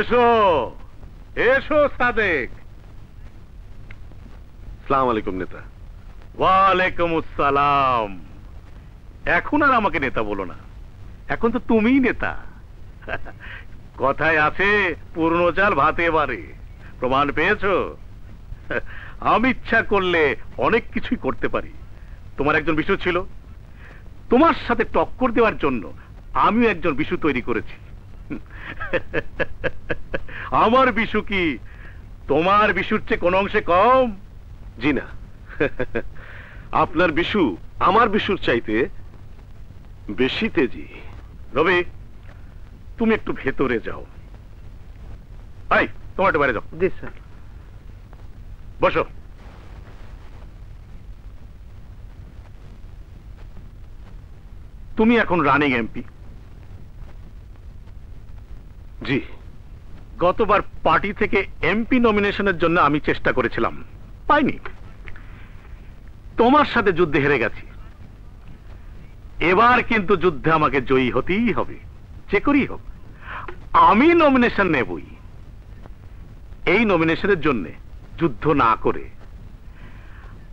এসো এসো সাদেক। সালাম আলাইকুম নেতা। ওয়ালাইকুম আসসালাম। এখন আর আমাকে নেতা বলো না। এখন তো তুমিই নেতা। কথায় আছে পুরনো চাল ভাতে বাড়ে প্রমাণ পেয়েছ? আমি ইচ্ছা করলে অনেক কিছুই করতে পারি। তোমার একজন বিশু ছিল। তোমার সাথে টক্কর দেওয়ার জন্য আমিও একজন বিশু তৈরি করেছি। আমার বিশু কি? তোমার বিশুর চেয়ে কোন অংশে কম? জি না আপনার বিশু আমার বিশুর চাইতে বেশি তেজি। রবি তুমি একটু ভেতরে যাও। আই তোমার একটু বাইরে যাও। জি স্যার। বসো। তুমি এখন রানিং এমপি। জি। গতবার পার্টি থেকে এমপি নমিনেশনের জন্য আমি চেষ্টা করেছিলাম। পাইনি। তোমার সাথে যুদ্ধে হেরে গেছি। এবার কিন্তু যুদ্ধে আমাকে জয়ী হতেই হবে। যে করেই হোক। আমি নমিনেশন নেবই। এই নমিনেশনের জন্য যুদ্ধ না করে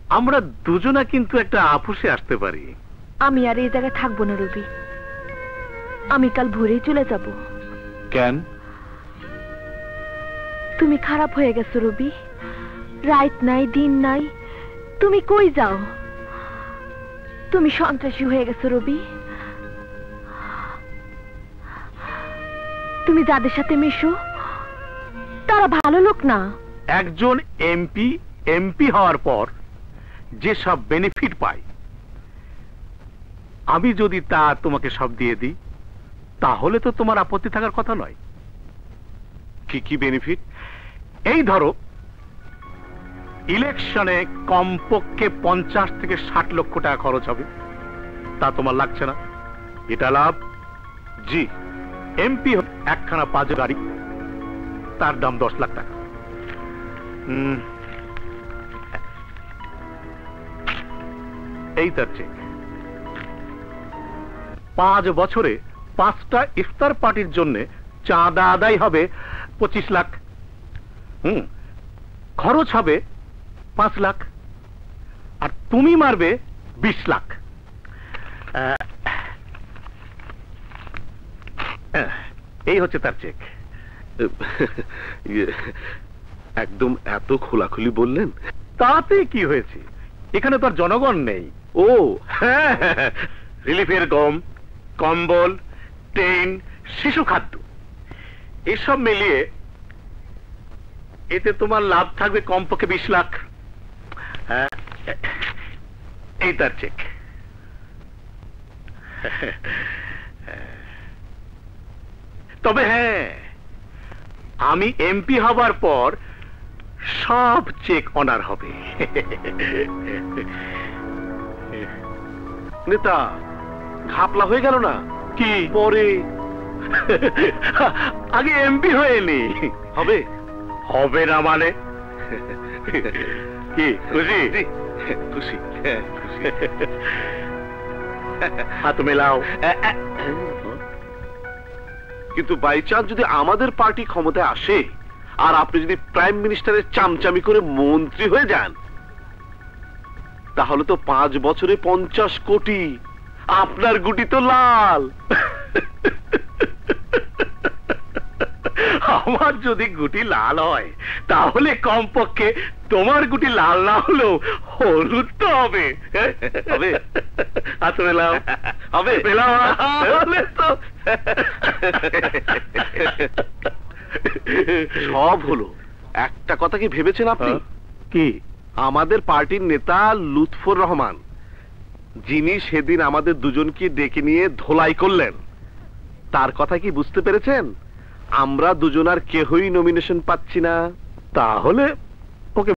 আমরা দুজনা কিন্তু একটা আপুসে আসতে পারি। আমি আর এই জায়গায় থাকব না রবি। আমি কাল ভোরেই চলে যাব। কেন? তুমি খারাপ হয়ে গেছো রবি। রাত নাই দিন নাই। তুমি কই যাও? তুমি সন্ত্রাসী হয়ে গেছো রবি। তুমি যাদের সাথে মিশো তারা ভালো লোক না। একজন এমপি এমপি হওয়ার পর যে সব বেনিফিট পায় আমি যদি তা তোমাকে সব দিয়ে দিই তাহলে তো তোমার আপত্তি থাকার কথা নয়। কি কি বেনিফিট এই ধরো ইলেকশনে কমপক্ষে পঞ্চাশ থেকে ষাট লক্ষ টাকা খরচ হবে। তা তোমার লাগছে না। এটা লাভ? জি। এমপি একখানা পাঁচ গাড়ি তার দাম দশ লাখ টাকা। এই তার চেক পাঁচ বছরে পাঁচটা ইফতার পার্টির জন্য চাঁদা আদায় হবে পঁচিশ লাখ। হুম খরচ হবে পাঁচ লাখ। আর তুমি মারবে বিশ লাখ। এই হচ্ছে তার চেক। ইয়ে, একদম এত খোলাখুলি বললেন? তাতে কি হয়েছে? এখানে তো আর জনগণ নেই। ও হ্যাঁ, রিলিফের গম কম্বল ট্রেন শিশু খাদ্য। এসব মিলিয়ে এতে তোমার লাভ থাকবে কমপক্ষে বিশ লাখ। হ্যাঁ, এই তার চেক। তবে হ্যাঁ আমি এমপি হবার পর সব চেক অনার হবে। নেতা ঘাপলা হয়ে গেল না? কি? পরে। আগে এমপি হয়ে নি। হবে? হবে না মানে? কি খুশি? খুশি। হ্যাঁ, খুশি। হাত মেলাও। কিন্তু বাই চান্স যদি আমাদের পার্টি ক্ষমতায় আসে আর আপনি যদি প্রাইম মিনিস্টারের চামচামি করে মন্ত্রী হয়ে যান তাহলে তো পাঁচ বছরে পঞ্চাশ কোটি আপনার গুটি তো লাল। আমার যদি গুটি লাল হয় তাহলে কমপক্ষে তোমার গুটি লাল না হলেও হলুদ তো হবে? হাত মেলাও হবে? তাহলে তো। সব হলো। একটা কথা কি ভেবেছেন আপনি? কি? আমাদের পার্টির নেতা লুৎফর রহমান। যিনি সেদিন আমাদের দুজনকে ডেকে নিয়ে ধোলাই করলেন। তার কথা কি বুঝতে পেরেছেন? আমরা দুজন আর কেহই নমিনেশন পাচ্ছি না। তাহলে